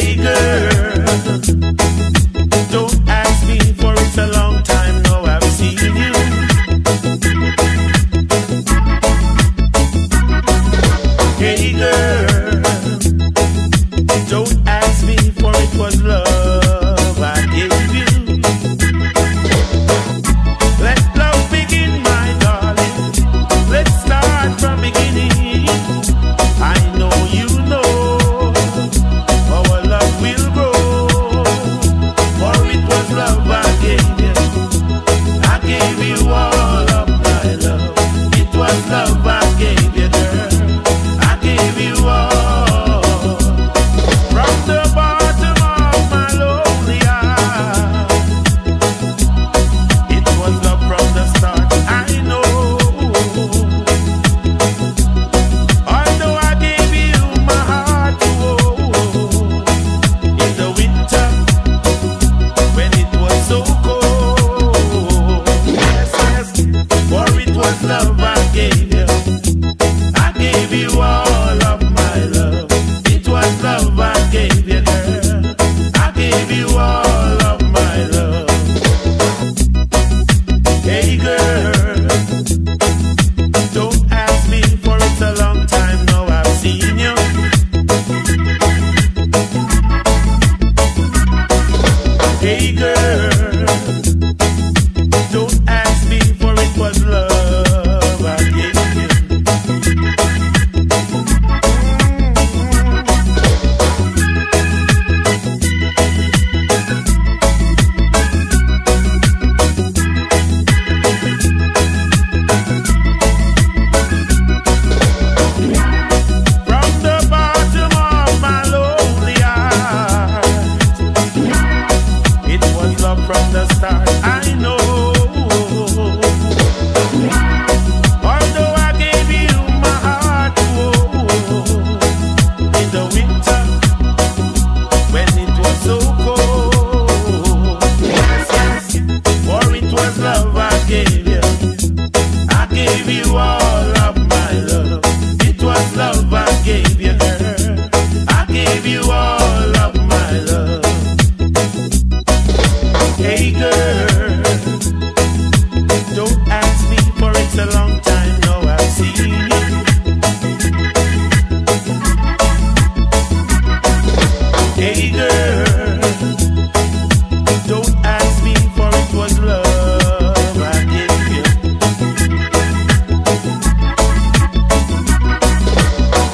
Hey girl. was love I gave you. I gave you all of my love. It was love I gave you, girl. I gave you all. you all of my love. It was love I gave you, girl. I gave you all.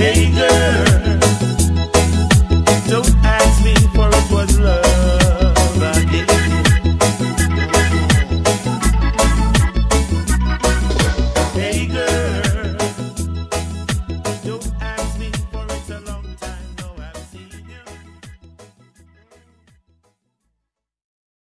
Hey girl.